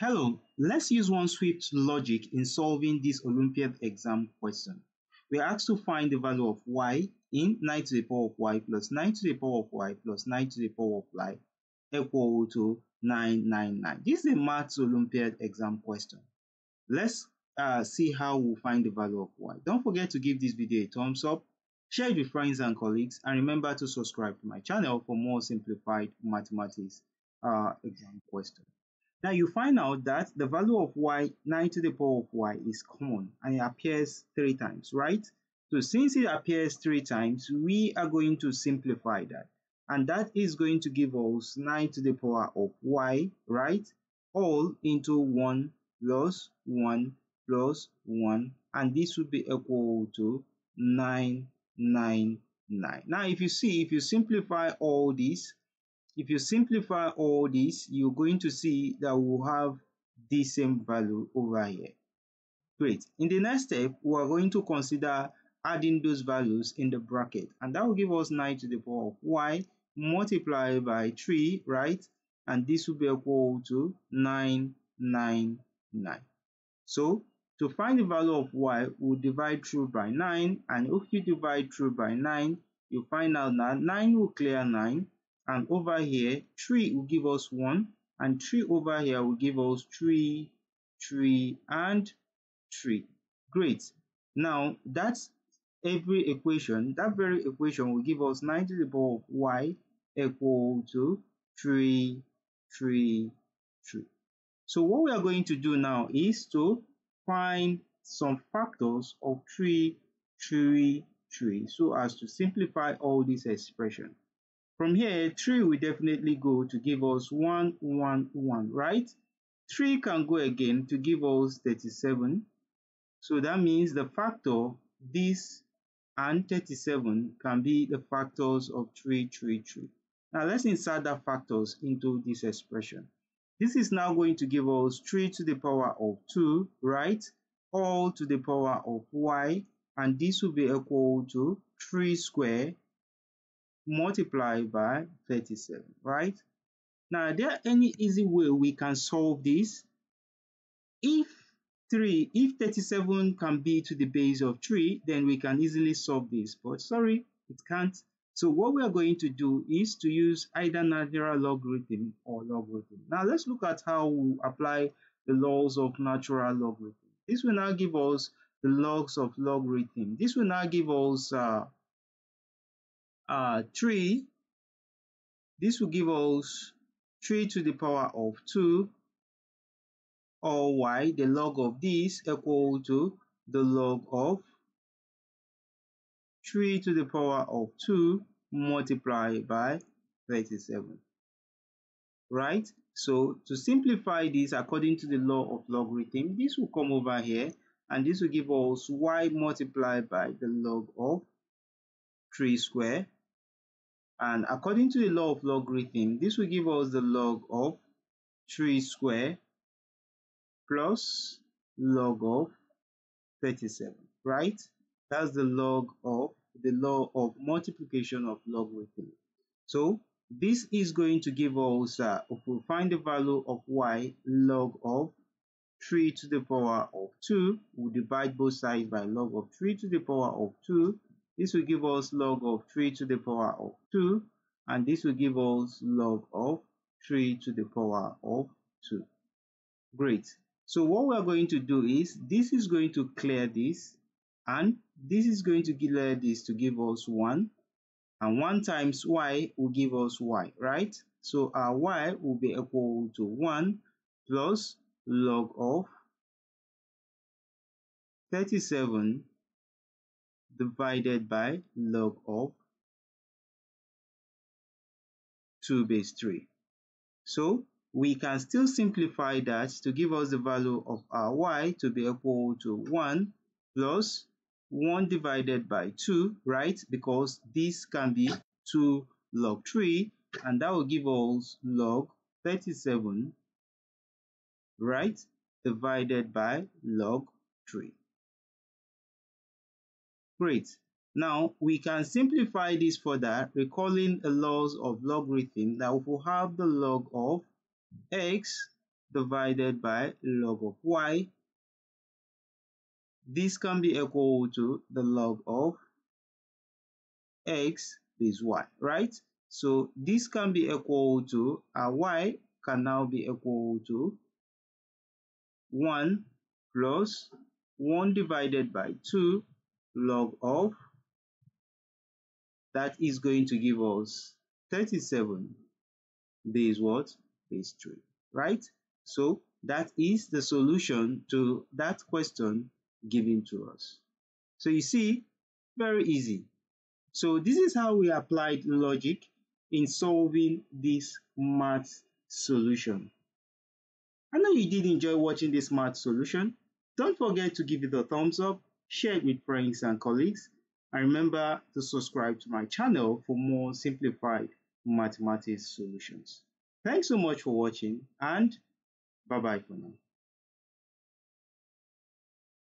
Hello, let's use one swift logic in solving this Olympiad exam question. We are asked to find the value of y in 9 to the power of y plus 9 to the power of y plus 9 to the power of y equal to 999. This is a maths Olympiad exam question. Let's uh, see how we'll find the value of y. Don't forget to give this video a thumbs up, share it with friends and colleagues, and remember to subscribe to my channel for more simplified mathematics uh, exam questions. Now you find out that the value of y, 9 to the power of y is common and it appears three times, right? So since it appears three times, we are going to simplify that. And that is going to give us 9 to the power of y, right? All into 1 plus 1 plus 1. And this would be equal to 999. Now if you see, if you simplify all this, if you simplify all this, you're going to see that we'll have the same value over here. Great. In the next step, we are going to consider adding those values in the bracket. And that will give us 9 to the power of y multiplied by 3, right? And this will be equal to 999. So, to find the value of y, we'll divide through by 9. And if you divide through by 9, you find out that 9 will clear 9 and over here 3 will give us 1 and 3 over here will give us 3 3 and 3 great. Now that's every equation. That very equation will give us 9 to the power of y equal to 3 3 3 so what we are going to do now is to find some factors of 3 3 3 so as to simplify all this expressions from here, 3 will definitely go to give us 1, 1, 1, right? 3 can go again to give us 37. So that means the factor, this and 37 can be the factors of 3, 3, 3. Now let's insert the factors into this expression. This is now going to give us 3 to the power of 2, right? All to the power of y, and this will be equal to 3 squared multiply by 37, right? Now, there any easy way we can solve this? If 3, if 37 can be to the base of 3, then we can easily solve this. But sorry, it can't. So what we are going to do is to use either natural logarithm or logarithm. Now let's look at how we apply the laws of natural logarithm. This will now give us the logs of logarithm. This will now give us uh, uh, 3, this will give us 3 to the power of 2 or y, the log of this equal to the log of 3 to the power of 2 multiplied by 37. Right? So to simplify this according to the law of logarithm, this will come over here and this will give us y multiplied by the log of 3 square and according to the law of logarithm, this will give us the log of 3 square plus log of 37, right? That's the log of the law of multiplication of logarithm. So this is going to give us, uh, if we find the value of y, log of 3 to the power of 2, we'll divide both sides by log of 3 to the power of 2 this will give us log of 3 to the power of 2 and this will give us log of 3 to the power of 2. Great. So what we are going to do is this is going to clear this and this is going to clear this to give us 1 and 1 times y will give us y, right? So our y will be equal to 1 plus log of 37 divided by log of 2 base 3. So we can still simplify that to give us the value of our y to be equal to 1 plus 1 divided by 2, right? Because this can be 2 log 3 and that will give us log 37, right? Divided by log 3. Great. Now, we can simplify this further, recalling the laws of logarithm that we have the log of x divided by log of y. This can be equal to the log of x base y, right? So this can be equal to, uh, y can now be equal to 1 plus 1 divided by 2 log of that is going to give us 37 base what? Base 3, right? So that is the solution to that question given to us. So you see, very easy. So this is how we applied logic in solving this math solution. I know you did enjoy watching this math solution. Don't forget to give it a thumbs up, share it with friends and colleagues, and remember to subscribe to my channel for more simplified mathematics solutions. Thanks so much for watching and bye bye for now.